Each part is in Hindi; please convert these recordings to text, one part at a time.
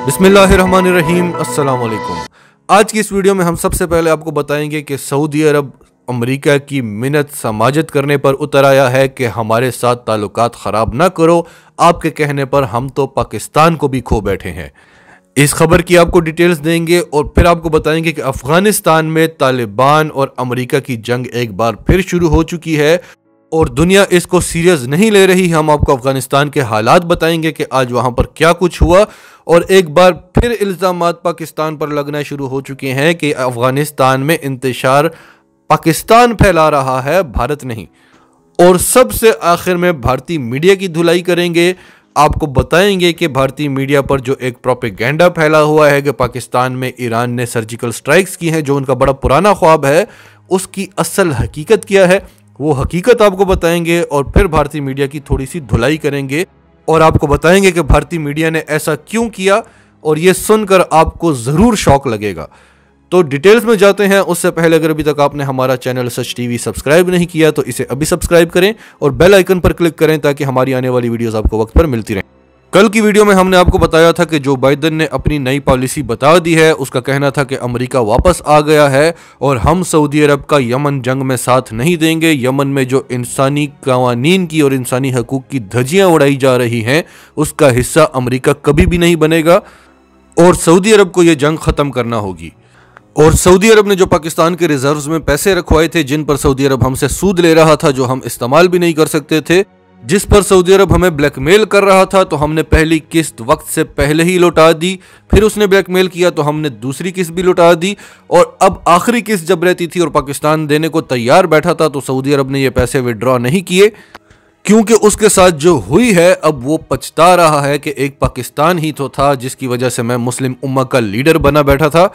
अस्सलाम वालेकुम आज की इस वीडियो में हम सबसे पहले आपको बताएँगे कि सऊदी अरब अमेरिका की मिन्नत समाजत करने पर उतर आया है कि हमारे साथ ताल्लुकात ख़राब ना करो, आपके कहने पर हम तो पाकिस्तान को भी खो बैठे हैं। इस खबर की आपको डिटेल्स देंगे और फिर आपको बताएँगे कि अफ़गानिस्तान में तालिबान और अमेरिका की जंग एक बार फिर शुरू हो चुकी है। और दुनिया इसको सीरियस नहीं ले रही, हम आपको अफ़गानिस्तान के हालात बताएँगे कि आज वहाँ पर क्या कुछ हुआ। और एक बार फिर इल्ज़ाम पाकिस्तान पर लगना शुरू हो चुके हैं कि अफ़गानिस्तान में इंतशार पाकिस्तान फैला रहा है, भारत नहीं। और सबसे आखिर में भारतीय मीडिया की धुलाई करेंगे। आपको बताएँगे कि भारतीय मीडिया पर जो एक प्रोपेगेंडा फैला हुआ है कि पाकिस्तान में ईरान ने सर्जिकल स्ट्राइक्स की हैं, जो उनका बड़ा पुराना ख्वाब है, उसकी असल हकीकत क्या है? वो हकीकत आपको बताएँगे और फिर भारतीय मीडिया की थोड़ी सी धुलाई करेंगे और आपको बताएँगे कि भारतीय मीडिया ने ऐसा क्यों किया और ये सुनकर आपको ज़रूर शौक लगेगा। तो डिटेल्स में जाते हैं। उससे पहले अगर अभी तक आपने हमारा चैनल सच टीवी सब्सक्राइब नहीं किया तो इसे अभी सब्सक्राइब करें और बेल आइकन पर क्लिक करें ताकि हमारी आने वाली वीडियोस आपको वक्त पर मिलती रहें। कल की वीडियो में हमने आपको बताया था कि जो बाइडन ने अपनी नई पॉलिसी बता दी है, उसका कहना था कि अमेरिका वापस आ गया है और हम सऊदी अरब का यमन जंग में साथ नहीं देंगे। यमन में जो इंसानी कवानीन की और इंसानी हकूक की धजियाँ उड़ाई जा रही हैं, उसका हिस्सा अमरीका कभी भी नहीं बनेगा और सऊदी अरब को यह जंग ख़त्म करना होगी। और सऊदी अरब ने जो पाकिस्तान के रिजर्व्स में पैसे रखवाए थे, जिन पर सऊदी अरब हमसे सूद ले रहा था, जो हम इस्तेमाल भी नहीं कर सकते थे जिस पर सऊदी अरब हमें ब्लैकमेल कर रहा था तो हमने पहली किस्त वक्त से पहले ही लौटा दी, फिर उसने ब्लैकमेल किया तो हमने दूसरी किस्त भी लौटा दी, और अब आखिरी किस्त जब रहती थी और पाकिस्तान देने को तैयार बैठा था तो सऊदी अरब ने ये पैसे विड्रॉ नहीं किए, क्योंकि उसके साथ जो हुई है, अब वो पछता रहा है कि एक पाकिस्तान ही तो था, जिसकी वजह से मैं मुस्लिम उम्मा का लीडर बना बैठा था।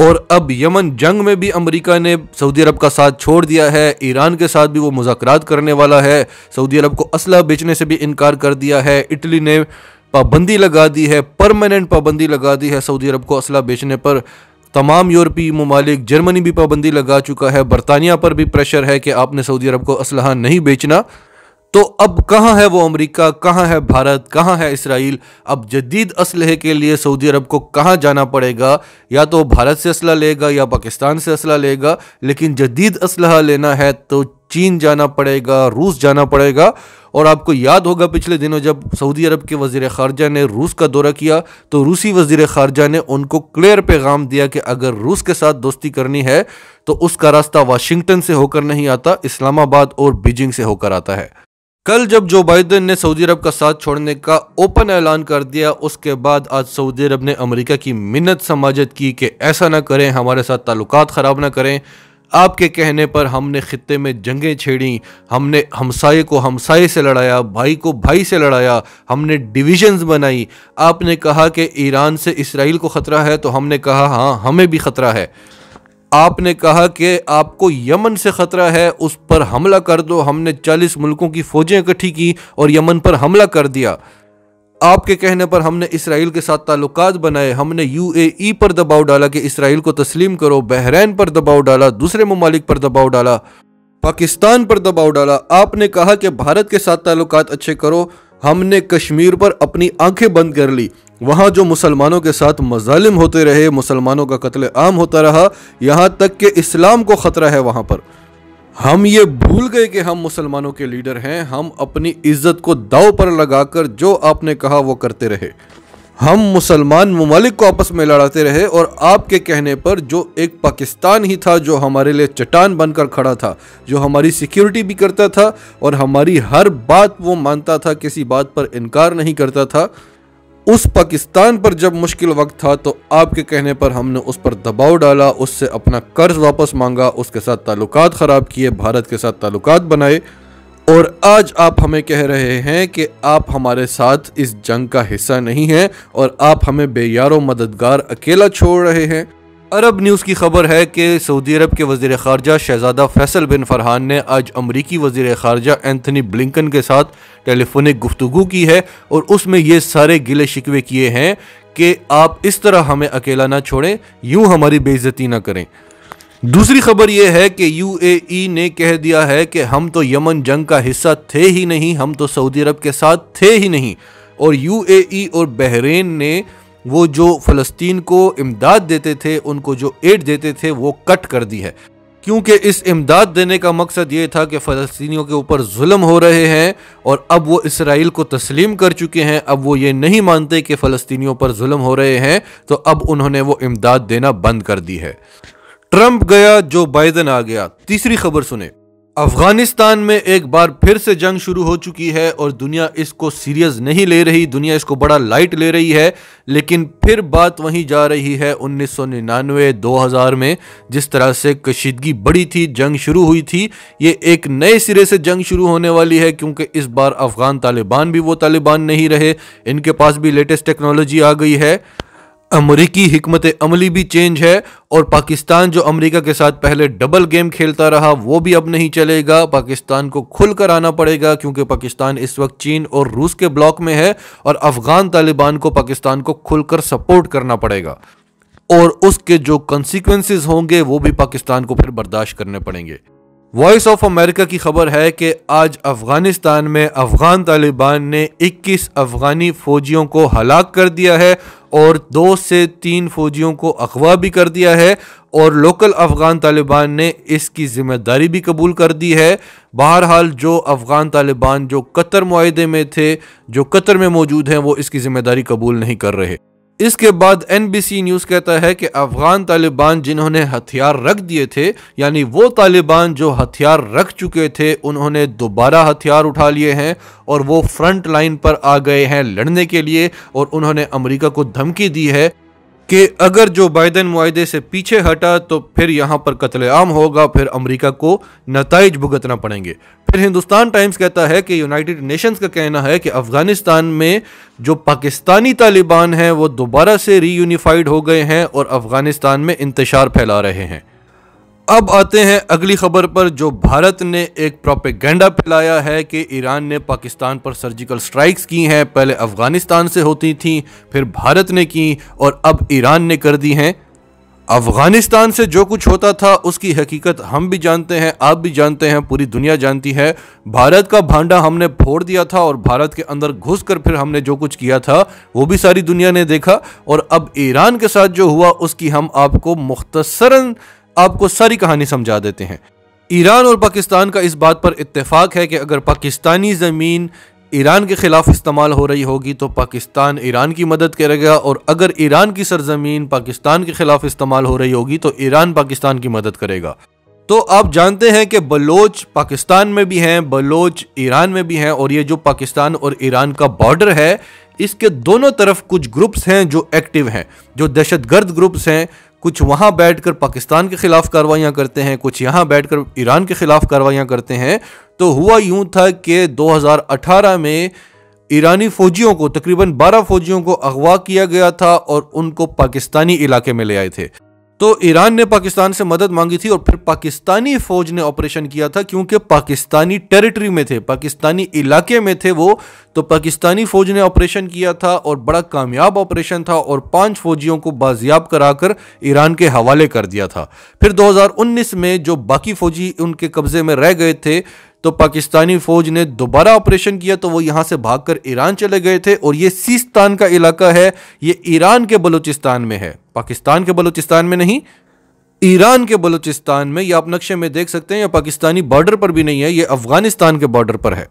और अब यमन जंग में भी अमेरिका ने सऊदी अरब का साथ छोड़ दिया है। ईरान के साथ भी वो मुजाकरात करने वाला है। सऊदी अरब को असला बेचने से भी इनकार कर दिया है। इटली ने पाबंदी लगा दी है, परमानेंट पाबंदी लगा दी है सऊदी अरब को असला बेचने पर। तमाम यूरोपीय ममालिक, जर्मनी भी पाबंदी लगा चुका है। बरतानिया पर भी प्रेशर है कि आपने सऊदी अरब को असलहा नहीं बेचना। तो अब कहाँ है वो अमेरिका? कहाँ है भारत? कहाँ है इसराइल? अब जदीद असलहे के लिए सऊदी अरब को कहाँ जाना पड़ेगा? या तो भारत से असला लेगा या पाकिस्तान से असला लेगा, लेकिन जदीद असलहा लेना है तो चीन जाना पड़ेगा, रूस जाना पड़ेगा। और आपको याद होगा, पिछले दिनों जब सऊदी अरब के वज़ीर खारजा ने रूस का दौरा किया तो रूसी वज़ीर खारजा ने उनको क्लियर पैगाम दिया कि अगर रूस के साथ दोस्ती करनी है तो उसका रास्ता वाशिंगटन से होकर नहीं आता, इस्लामाबाद और बीजिंग से होकर आता है। कल जब जो बाइडन ने सऊदी अरब का साथ छोड़ने का ओपन ऐलान कर दिया, उसके बाद आज सऊदी अरब ने अमेरिका की मिन्नत समाजत की कि ऐसा ना करें, हमारे साथ ताल्लुकात ख़राब ना करें। आपके कहने पर हमने खत्े में जंगें छेड़ी, हमने हमसाए को हमसाए से लड़ाया, भाई को भाई से लड़ाया, हमने डिविजन्स बनाई। आपने कहा कि ईरान से इसराइल को ख़तरा है तो हमने कहा हाँ हमें भी ख़तरा है। आपने कहा कि आपको यमन से ख़तरा है, उस पर हमला कर दो। हमने 40 मुल्कों की फ़ौजें इकट्ठी की और यमन पर हमला कर दिया। आपके कहने पर हमने इसराइल के साथ ताल्लुक बनाए। हमने यूएई पर दबाव डाला कि इसराइल को तस्लीम करो। बहरैन पर दबाव डाला। दूसरे ममालिक पर दबाव डाला। पाकिस्तान पर दबाव डाला। आपने कहा कि भारत के साथ ताल्लुकात अच्छे करो। हमने कश्मीर पर अपनी आँखें बंद कर ली। वहाँ जो मुसलमानों के साथ मजालिम होते रहे, मुसलमानों का कत्ल आम होता रहा। यहाँ तक कि इस्लाम को ख़तरा है वहाँ पर। हम ये भूल गए कि हम मुसलमानों के लीडर हैं। हम अपनी इज़्ज़त को दाव पर लगाकर जो आपने कहा वो करते रहे। हम मुसलमान ममालिक को आपस में लड़ाते रहे और आपके कहने पर जो एक पाकिस्तान ही था, जो हमारे लिए चट्टान बनकर खड़ा था, जो हमारी सिक्योरिटी भी करता था और हमारी हर बात वो मानता था, किसी बात पर इनकार नहीं करता था, उस पाकिस्तान पर जब मुश्किल वक्त था तो आपके कहने पर हमने उस पर दबाव डाला, उससे अपना कर्ज वापस मांगा, उसके साथ ताल्लुकात ख़राब किए, भारत के साथ ताल्लुकात बनाए और आज आप हमें कह रहे हैं कि आप हमारे साथ इस जंग का हिस्सा नहीं हैं और आप हमें बेयारो मददगार अकेला छोड़ रहे हैं। अरब न्यूज़ की खबर है कि सऊदी अरब के वज़ीर खारजा शहजादा फैसल बिन फरहान ने आज अमरीकी वज़ीर खारजा एंथनी ब्लिंकन के साथ टेलीफोनिक गुफ्तु की है और उसमें ये सारे गिले शिकवे किए हैं कि आप इस तरह हमें अकेला ना छोड़ें, यूँ हमारी बेइज्जती ना करें। दूसरी खबर यह है कि यूएई ने कह दिया है कि हम तो यमन जंग का हिस्सा थे ही नहीं, हम तो सऊदी अरब के साथ थे ही नहीं। और यूएई और बहरेन ने वो जो फ़लस्तीन को इमदाद देते थे, उनको जो एड देते थे, वो कट कर दी है। क्योंकि इस इमदाद देने का मकसद ये था कि फ़लस्तीनियों के ऊपर जुल्म हो रहे हैं और अब वो इसराइल को तस्लीम कर चुके हैं। अब वो ये नहीं मानते कि फ़लस्तीनियों पर जुल्म हो रहे हैं तो अब उन्होंने वो इमदाद देना बंद कर दी है। ट्रंप गया, जो बाइडन आ गया। तीसरी खबर सुने। अफ़गानिस्तान में एक बार फिर से जंग शुरू हो चुकी है और दुनिया इसको सीरियस नहीं ले रही, दुनिया इसको बड़ा लाइट ले रही है, लेकिन फिर बात वहीं जा रही है उन्नीस सौ निन्यानवे, दो हज़ार में, जिस तरह से कशीदगी बड़ी थी, जंग शुरू हुई थी। ये एक नए सिरे से जंग शुरू होने वाली है, क्योंकि इस बार अफगान तालिबान भी वो तालिबान नहीं रहे। इनके पास भी लेटेस्ट टेक्नोलॉजी आ गई है। अमरीकी हमत अमली भी चेंज है और पाकिस्तान जो अमेरिका के साथ पहले डबल गेम खेलता रहा, वो भी अब नहीं चलेगा। पाकिस्तान को खुलकर आना पड़ेगा क्योंकि पाकिस्तान इस वक्त चीन और रूस के ब्लॉक में है और अफगान तालिबान को पाकिस्तान को खुलकर सपोर्ट करना पड़ेगा। और उसके जो कंसिक्वेंसेस होंगे, वो भी पाकिस्तान को फिर बर्दाश्त करने पड़ेंगे। वॉइस ऑफ़ अमेरिका की खबर है कि आज अफ़गानिस्तान में अफगान तालिबान ने 21 अफगानी फौजियों को हलाक कर दिया है और दो से तीन फौजियों को अगवा भी कर दिया है और लोकल अफगान तालिबान ने इसकी ज़िम्मेदारी भी कबूल कर दी है। बहरहाल, जो अफगान तालिबान जो कतर माहे में थे, जो कतर में मौजूद हैं, वो इसकी ज़िम्मेदारी कबूल नहीं कर रहे। इसके बाद एनबीसी न्यूज़ कहता है कि अफगान तालिबान जिन्होंने हथियार रख दिए थे, यानी वो तालिबान जो हथियार रख चुके थे, उन्होंने दोबारा हथियार उठा लिए हैं और वो फ्रंट लाइन पर आ गए हैं लड़ने के लिए और उन्होंने अमेरिका को धमकी दी है। कि अगर जो बाइडन मुआदे से पीछे हटा तो फिर यहाँ पर कत्लेआम होगा, फिर अमेरिका को नतज भुगतना पड़ेंगे। फिर हिंदुस्तान टाइम्स कहता है कि यूनाइटेड नेशंस का कहना है कि अफ़गानिस्तान में जो पाकिस्तानी तालिबान हैं, वो दोबारा से रीयूनिफाइड हो गए हैं और अफ़गानिस्तान में इंतशार फैला रहे हैं। अब आते हैं अगली खबर पर, जो भारत ने एक प्रोपेगेंडा फैलाया है कि ईरान ने पाकिस्तान पर सर्जिकल स्ट्राइक्स की हैं। पहले अफ़गानिस्तान से होती थी, फिर भारत ने की और अब ईरान ने कर दी हैं। अफ़गानिस्तान से जो कुछ होता था, उसकी हकीकत हम भी जानते हैं, आप भी जानते हैं, पूरी दुनिया जानती है। भारत का भांडा हमने फोड़ दिया था और भारत के अंदर घुस कर फिर हमने जो कुछ किया था, वो भी सारी दुनिया ने देखा। और अब ईरान के साथ जो हुआ, उसकी हम आपको मुख्तसरन आपको सारी कहानी समझा देते हैं। ईरान और पाकिस्तान का इस बात पर इत्तेफाक है कि अगर पाकिस्तानी ज़मीन ईरान के ख़िलाफ़ इस्तेमाल हो रही होगी तो पाकिस्तान ईरान की मदद करेगा और अगर ईरान की सरजमीन पाकिस्तान के ख़िलाफ़ इस्तेमाल हो रही होगी तो ईरान पाकिस्तान की मदद करेगा। तो आप जानते हैं कि बलोच पाकिस्तान में भी हैं, बलोच ईरान में भी हैं, और ये जो पाकिस्तान और ईरान का बॉर्डर है, इसके दोनों तरफ़ कुछ ग्रुप्स हैं जो एक्टिव हैं, जो दहशतगर्द ग्रुप्स हैं कुछ वहाँ बैठकर पाकिस्तान के ख़िलाफ़ कार्रवाइयाँ करते हैं, कुछ यहाँ बैठकर ईरान के ख़िलाफ़ कार्रवाइयाँ करते हैं तो हुआ यूँ था कि 2018 में ईरानी फ़ौजियों को, तकरीबन 12 फ़ौजियों को अगवा किया गया था और उनको पाकिस्तानी इलाके में ले आए थे। तो ईरान ने पाकिस्तान से मदद मांगी थी और फिर पाकिस्तानी फौज ने ऑपरेशन किया था क्योंकि पाकिस्तानी टेरिटरी में थे, पाकिस्तानी इलाके में थे वो। तो पाकिस्तानी फौज ने ऑपरेशन किया था और बड़ा कामयाब ऑपरेशन था और पाँच फौजियों को बाजियाब कराकर ईरान के हवाले कर दिया था। फिर 2019 में जो बाकी फौजी उनके कब्जे में रह गए थे तो पाकिस्तानी फौज ने दोबारा ऑपरेशन किया तो वो यहाँ से भागकर ईरान चले गए थे और ये सीस्तान का इलाका है, ये ईरान के बलूचिस्तान में है। पाकिस्तान के बलूचिस्तान में नहीं, ईरान के बलूचिस्तान में, ये आप नक्शे में देख सकते हैं, ये पाकिस्तानी बॉर्डर पर भी नहीं है, ये अफ़गानिस्तान के बॉर्डर पर है।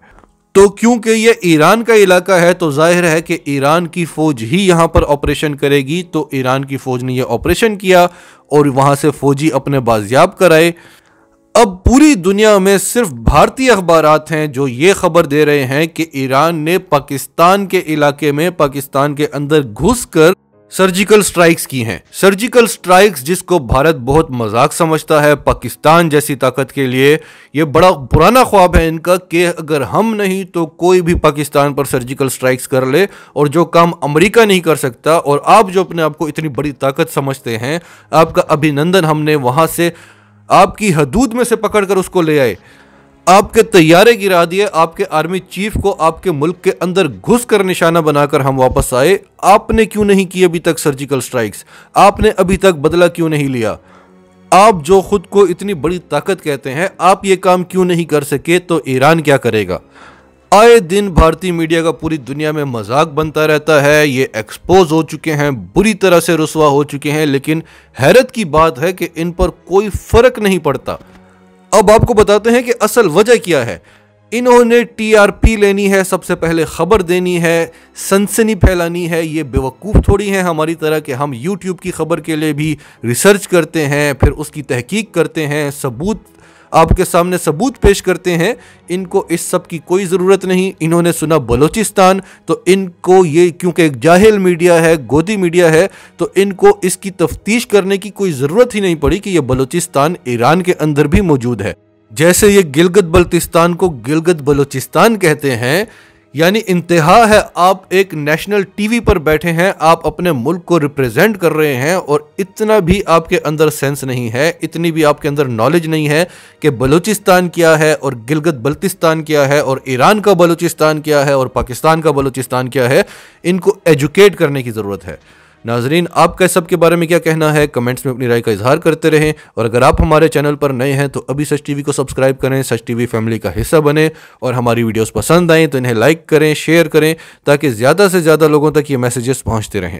तो क्योंकि ये ईरान का इलाका है तो ज़ाहिर है कि ईरान की फौज ही यहाँ पर ऑपरेशन करेगी तो ईरान की फौज ने यह ऑपरेशन किया और वहाँ से फौजी अपने बाजियाब कराए। अब पूरी दुनिया में सिर्फ़ भारतीय अखबार हैं जो ये खबर दे रहे हैं कि ईरान ने पाकिस्तान के इलाके में पाकिस्तान के अंदर घुसकर सर्जिकल स्ट्राइक्स की हैं। सर्जिकल स्ट्राइक्स जिसको भारत बहुत मज़ाक समझता है, पाकिस्तान जैसी ताकत के लिए ये बड़ा पुराना ख्वाब है इनका कि अगर हम नहीं तो कोई भी पाकिस्तान पर सर्जिकल स्ट्राइक्स कर ले और जो काम अमेरिका नहीं कर सकता और आप जो अपने आप को इतनी बड़ी ताकत समझते हैं, आपका अभिनंदन हमने वहाँ से आपकी हदूद में से पकड़कर उसको ले आए। आपके तैयारे गिरा दिए, आपके आर्मी चीफ को आपके मुल्क के अंदर घुस कर निशाना बनाकर हम वापस आए। आपने क्यों नहीं की अभी तक सर्जिकल स्ट्राइक्स आपने अभी तक बदला क्यों नहीं लिया? आप जो खुद को इतनी बड़ी ताकत कहते हैं, आप ये काम क्यों नहीं कर सके? तो ईरान क्या करेगा? आए दिन भारतीय मीडिया का पूरी दुनिया में मज़ाक बनता रहता है, ये एक्सपोज हो चुके हैं, बुरी तरह से रुसवा हो चुके हैं, लेकिन हैरत की बात है कि इन पर कोई फ़र्क नहीं पड़ता। अब आपको बताते हैं कि असल वजह क्या है। इन्होंने टीआरपी लेनी है, सबसे पहले खबर देनी है, सनसनी फैलानी है, ये बेवकूफ़ थोड़ी है हमारी तरह के हम यूट्यूब की खबर के लिए भी रिसर्च करते हैं, फिर उसकी तहकीक करते हैं, सबूत आपके सामने सबूत पेश करते हैं, इनको इस सब की कोई ज़रूरत नहीं। इन्होंने सुना बलूचिस्तान तो इनको ये क्योंकि एक जाहिल मीडिया है, गोदी मीडिया है तो इनको इसकी तफ्तीश करने की कोई ज़रूरत ही नहीं पड़ी कि यह बलूचिस्तान ईरान के अंदर भी मौजूद है। जैसे ये गिलगत बल्तिस्तान को गिलगत बलूचिस्तान कहते हैं यानी इंतहा है, आप एक नेशनल टीवी पर बैठे हैं, आप अपने मुल्क को रिप्रेजेंट कर रहे हैं और इतना भी आपके अंदर सेंस नहीं है, इतनी भी आपके अंदर नॉलेज नहीं है कि बलूचिस्तान क्या है और गिलगत बल्तिस्तान क्या है और ईरान का बलूचिस्तान क्या है और पाकिस्तान का बलूचिस्तान क्या है, इनको एजुकेट करने की ज़रूरत है। नाजरीन, आपका सब के बारे में क्या कहना है? कमेंट्स में अपनी राय का इजहार करते रहें। और अगर आप हमारे चैनल पर नए हैं तो अभी सच टीवी को सब्सक्राइब करें, सच टीवी फैमिली का हिस्सा बने। और हमारी वीडियोस पसंद आएँ तो इन्हें लाइक करें, शेयर करें, ताकि ज़्यादा से ज़्यादा लोगों तक ये मैसेजेस पहुँचते रहें।